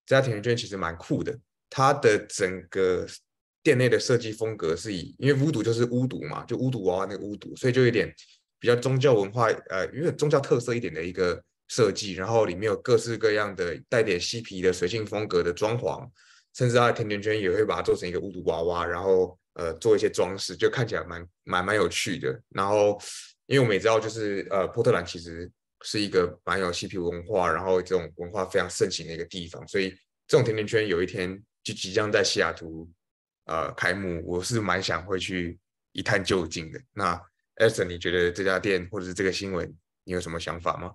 这家甜甜圈其实蛮酷的，它的整个店内的设计风格是以，因为巫毒就是巫毒嘛，就巫毒娃娃那个巫毒，所以就有点比较宗教文化，呃，有点宗教特色一点的一个设计，然后里面有各式各样的带点嬉皮的随性风格的装潢，甚至它的甜甜圈也会把它做成一个巫毒娃娃，然后呃做一些装饰，就看起来蛮蛮蛮有趣的。然后因为我们也知道，就是呃波特兰其实。是一个蛮有嬉皮文化，然后这种文化非常盛行的一个地方，所以这种甜甜圈有一天就即将在西雅图呃开幕，我是蛮想会去一探究竟的。那艾森，你觉得这家店或者是这个新闻，你有什么想法吗？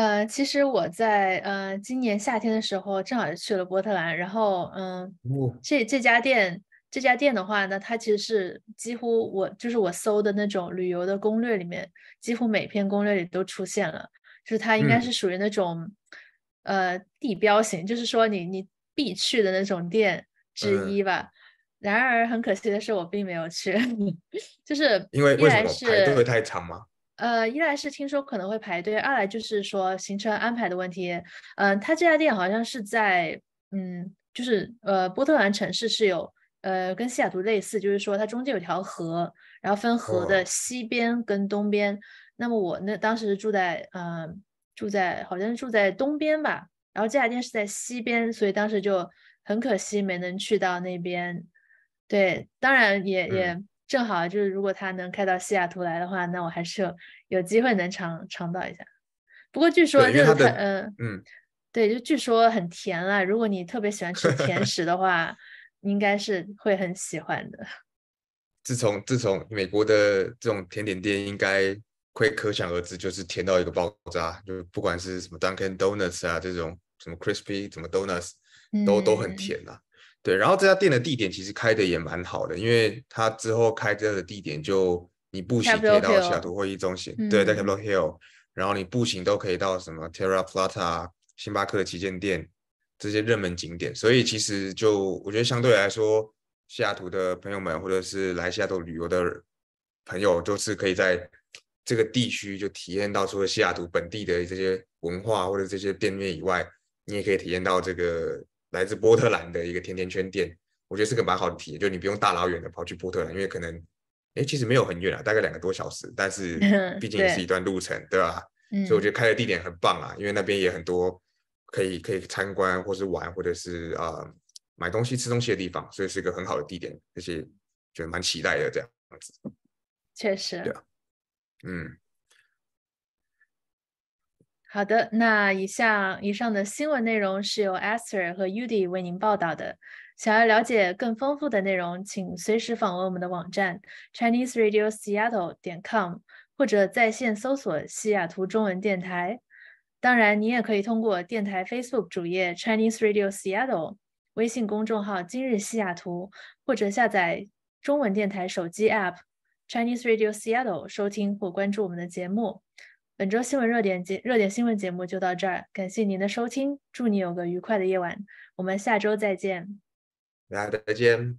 呃，其实我在呃今年夏天的时候正好去了波特兰，然后嗯，这这家店。这家店的话呢，它其实是几乎我就是我搜的那种旅游的攻略里面，几乎每篇攻略里都出现了，就是它应该是属于那种呃地标型，就是说你你必去的那种店之一吧。然而很可惜的是，我并没有去，[laughs] 就是因为为什么排队会太长吗？呃，一来是听说可能会排队，二来就是说行程安排的问题。嗯，他这家店好像是在嗯，就是呃波特兰城市是有。呃，跟西雅图类似，就是说它中间有条河，然后分河的西边跟东边。那么我那当时是住在，呃，住在好像是住在东边吧。然后这家店是在西边，所以当时就很可惜没能去到那边。对，当然也也正好就是如果他能开到西雅图来的话，那我还是有有机会能尝尝到一下。不过据说就是他嗯嗯，对，就据说很甜了。如果你特别喜欢吃甜食的话，[laughs] 应该是会很喜欢的。自从自从美国的这种甜点店，应该会可想而知，就是甜到一个爆炸。就不管是什么 Dunkin' Donuts 啊，这种什么 Crispy 什么 Donuts，都都很甜啊。对，然后这家店的地点其实开的也蛮好的，因为它之后开这的地点就你步行可以到西雅图会议中心，对，在 Capitol Hill，然后你步行都可以到什么 Terra Plata、星巴克的旗舰店这些热门景点，所以其实就我觉得相对来说，西雅图的朋友们或者是来西雅图旅游的朋友，就是可以在这个地区就体验到除了西雅图本地的这些文化或者这些店面以外，你也可以体验到这个。来自波特兰的一个甜甜圈店，我觉得是个蛮好的体验。就你不用大老远的跑去波特兰，因为可能，哎，其实没有很远啊，大概两个多小时，但是 [laughs] 毕竟也是一段路程，对吧？所以我觉得开的地点很棒啊，因为那边也很多可以可以参观或是玩或者是啊买东西吃东西的地方，所以是一个很好的地点，而且觉得蛮期待的这样子。确实，对啊，嗯。好的，那以下以上的新闻内容是由 Esther 和 Udi 为您报道的。想要了解更丰富的内容，请随时访问我们的网站 Chinese Radio Seattle 点 com，或者在线搜索西雅图中文电台。当然，你也可以通过电台 Facebook 主页 Chinese Radio Seattle、微信公众号今日西雅图，或者下载中文电台手机 App Chinese Radio Seattle 收听或关注我们的节目。本周新闻热点节热点新闻节目就到这儿，感谢您的收听，祝你有个愉快的夜晚，我们下周再见。大家再见。